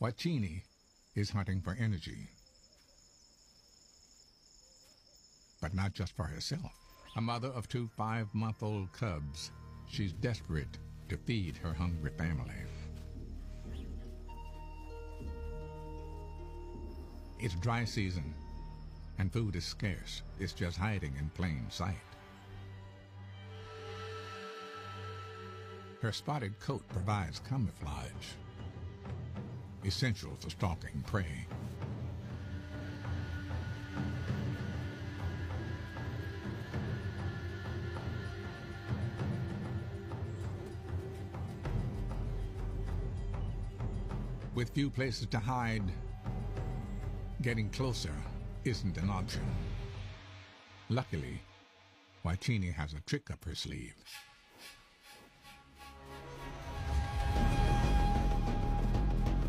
Wachini is hunting for energy. But not just for herself. A mother of two five-month-old cubs, she's desperate to feed her hungry family. It's dry season, and food is scarce. It's just hiding in plain sight. Her spotted coat provides camouflage, essential for stalking prey. With few places to hide, getting closer isn't an option. Luckily, Wachini has a trick up her sleeve.